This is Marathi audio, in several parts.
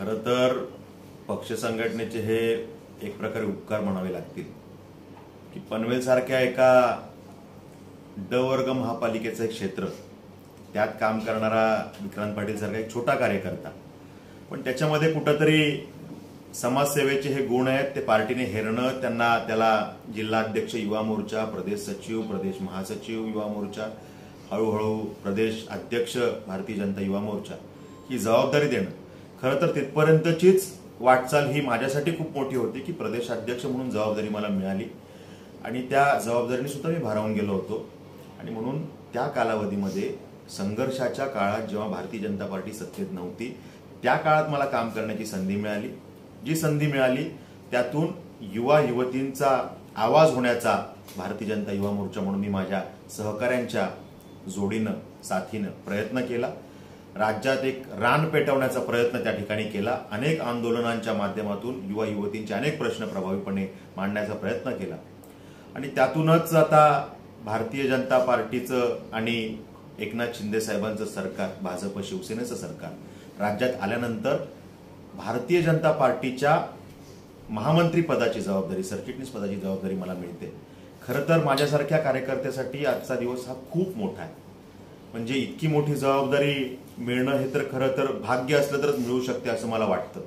खरं तर पक्ष संघटनेचे हे एक प्रकारे उपकार म्हणावे लागतील. की पनवेलसारख्या एका ड वर्ग महापालिकेचं एक क्षेत्र त्यात काम करणारा विक्रांत पाटील सारखा एक छोटा कार्यकर्ता पण त्याच्यामध्ये कुठंतरी समाजसेवेचे हे गुण आहेत ते पार्टीने हेरणं त्यांना त्याला जिल्हाध्यक्ष युवा मोर्चा प्रदेश सचिव प्रदेश महासचिव युवा मोर्चा हळूहळू प्रदेश अध्यक्ष भारतीय जनता युवा मोर्चा ही जबाबदारी देणं. खरं तर तिथपर्यंतचीच वाटचाल ही माझ्यासाठी खूप मोठी होती की प्रदेशाध्यक्ष म्हणून जबाबदारी मला मिळाली. आणि त्या जबाबदारीने सुद्धा मी भारावून गेलो होतो. आणि म्हणून त्या कालावधीमध्ये संघर्षाच्या काळात जेव्हा भारतीय जनता पार्टी सत्तेत नव्हती त्या काळात मला काम करण्याची संधी मिळाली. जी संधी मिळाली त्यातून युवा युवतींचा आवाज होण्याचा भारतीय जनता युवा मोर्चा म्हणून मी माझ्या सहकाऱ्यांच्या जोडीनं साथीनं प्रयत्न केला. राज्यात एक रान पेटवण्याचा प्रयत्न त्या ठिकाणी केला. अनेक आंदोलनांच्या माध्यमातून युवा युवतींचे अनेक प्रश्न प्रभावीपणे मांडण्याचा प्रयत्न केला. आणि त्यातूनच आता भारतीय जनता पार्टीचं आणि एकनाथ शिंदे साहेबांचं सरकार भाजप शिवसेनेचं सरकार राज्यात आल्यानंतर भारतीय जनता पार्टीच्या महामंत्री पदाची जबाबदारी सरचिटणीस पदाची जबाबदारी मला मिळते. खरं तर माझ्यासारख्या कार्यकर्त्यासाठी आजचा दिवस हा खूप मोठा आहे. म्हणजे इतकी मोठी जबाबदारी मिळणं हे तर खरं तर भाग्य असलं तरच मिळू शकते असं मला वाटतं.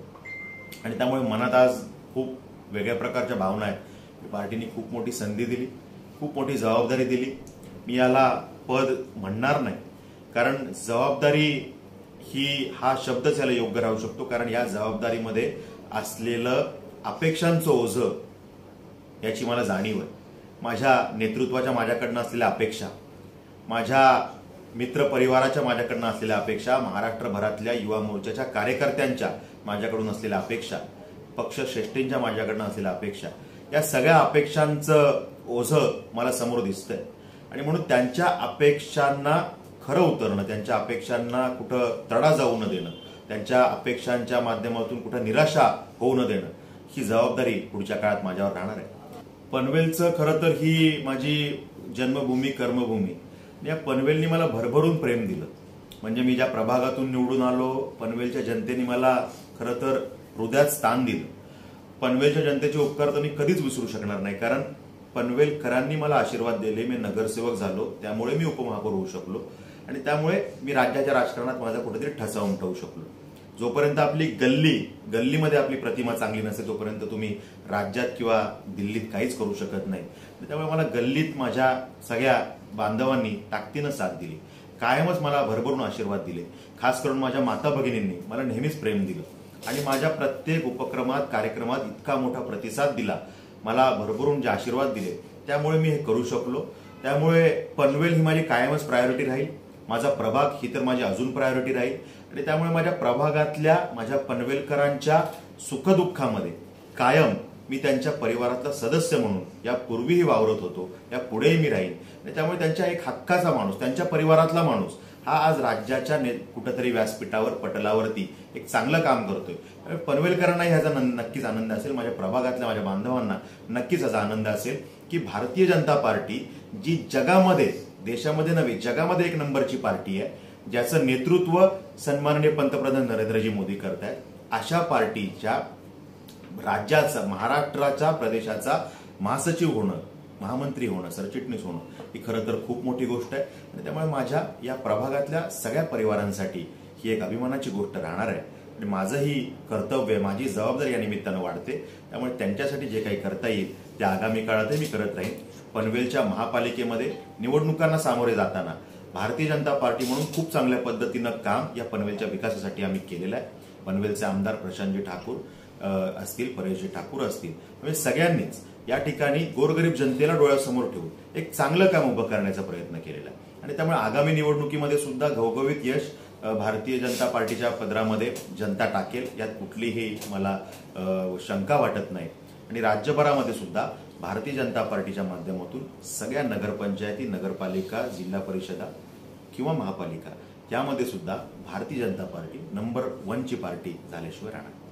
आणि त्यामुळे मनात आज खूप वेगळ्या प्रकारच्या भावना आहेत. की पार्टीने खूप मोठी संधी दिली खूप मोठी जबाबदारी दिली. मी याला पद म्हणणार नाही. कारण जबाबदारी ही हा शब्दच याला योग्य राहू शकतो. कारण या जबाबदारीमध्ये असलेलं अपेक्षांचं ओझं याची मला जाणीव आहे. माझ्या नेतृत्वाच्या माझ्याकडनं असलेल्या अपेक्षा माझ्या मित्र परिवाराच्या माझ्याकडनं असलेल्या अपेक्षा महाराष्ट्रभरातल्या युवा मोर्चाच्या कार्यकर्त्यांच्या माझ्याकडून असलेल्या अपेक्षा पक्ष श्रेष्ठींच्या माझ्याकडनं असलेल्या अपेक्षा या सगळ्या अपेक्षांचं ओझं मला समोर दिसतंय. आणि म्हणून त्यांच्या अपेक्षांना खरं उतरणं त्यांच्या अपेक्षांना कुठं तडा जाऊ न देणं त्यांच्या अपेक्षांच्या माध्यमातून कुठं निराशा होऊ न देणं ही जबाबदारी पुढच्या काळात माझ्यावर राहणार आहे. पनवेलचं खरं तर ही माझी जन्मभूमी कर्मभूमी. या पनवेलनी मला भरभरून प्रेम दिलं. म्हणजे मी ज्या प्रभागातून निवडून आलो पनवेलच्या जनतेने मला खरं तर हृदयात स्थान दिलं. पनवेलच्या जनतेचे उपकार तर मी कधीच विसरू शकणार नाही कारण पनवेलकरांनी मला आशीर्वाद दिले मी नगरसेवक झालो त्यामुळे मी उपमहापौर होऊ शकलो आणि त्यामुळे मी राज्याच्या राजकारणात माझा कुठेतरी ठसा उमटवू शकलो. जोपर्यंत आपली गल्ली गल्लीमध्ये आपली प्रतिमा चांगली नसेल तोपर्यंत तुम्ही राज्यात किंवा दिल्लीत काहीच करू शकत नाही. त्यामुळे मला गल्लीत माझ्या सगळ्या बांधवांनी ताकदीनं साथ दिली. कायमच मला भरभरून आशीर्वाद दिले. खास करून माझ्या माता भगिनींनी मला नेहमीच प्रेम दिलं. आणि माझ्या प्रत्येक उपक्रमात कार्यक्रमात इतका मोठा प्रतिसाद दिला. मला भरभरून जे आशीर्वाद दिले त्यामुळे मी हे करू शकलो. त्यामुळे पनवेल ही माझी कायमच प्रायोरिटी राहील. माझा प्रभाग ही तर माझी अजून प्रायोरिटी राहील. आणि त्यामुळे माझ्या प्रभागातल्या माझ्या पनवेलकरांच्या सुखदुःखामध्ये कायम मी त्यांच्या परिवारातला सदस्य म्हणून यापूर्वीही वावरत होतो या पुढेही मी राहीन. आणि त्यामुळे त्यांच्या एक हक्काचा माणूस त्यांच्या परिवारातला माणूस हा आज राज्याच्या कुठंतरी व्यासपीठावर पटलावरती एक चांगलं काम करतोय. पनवेलकरांनाही ह्याचा नक्कीच आनंद असेल माझ्या प्रभागातल्या माझ्या बांधवांना नक्कीच याचा आनंद असेल की भारतीय जनता पार्टी जी जगामध्ये देशामध्ये नव्हे जगामध्ये एक नंबरची पार्टी आहे ज्याचं नेतृत्व सन्माननीय पंतप्रधान नरेंद्रजी मोदी करतायत. अशा पार्टीच्या राज्याचा महाराष्ट्राच्या प्रदेशाचा महासचिव होणं महामंत्री होणं सरचिटणीस होणं ही खरं तर खूप मोठी गोष्ट आहे. आणि त्यामुळे माझ्या या प्रभागातल्या सगळ्या परिवारांसाठी ही एक अभिमानाची गोष्ट राहणार आहे. म्हणजे माझंही कर्तव्य माझी जबाबदारी या निमित्तानं वाढते. त्यामुळे त्यांच्यासाठी जे काही करता येईल ते आगामी काळातही मी करत राहीन. पनवेलच्या महापालिकेमध्ये निवडणुकांना सामोरे जाताना भारतीय जनता पार्टी म्हणून खूप चांगल्या पद्धतीनं काम या पनवेलच्या विकासासाठी आम्ही केलेलं आहे. पनवेलचे आमदार प्रशांतजी ठाकूर असतील परेशजी ठाकूर असतील. म्हणजे सगळ्यांनीच या ठिकाणी गोरगरीब जनतेला डोळ्यासमोर ठेवून एक चांगलं काम उभं करण्याचा प्रयत्न केलेला आहे. आणि त्यामुळे आगामी निवडणुकीमध्ये सुद्धा घवघवीत यश भारतीय जनता पार्टीच्या पदरामध्ये जनता टाकेल यात कुठलीही मला शंका वाटत नाही. आणि राज्यभरामध्ये सुद्धा भारतीय जनता पार्टीच्या माध्यमातून सगळ्या नगरपंचायती नगरपालिका जिल्हा परिषदा किंवा महापालिका यामध्ये सुद्धा भारतीय जनता पार्टी नंबर वनची पार्टी झाल्याशिवाय राहणार.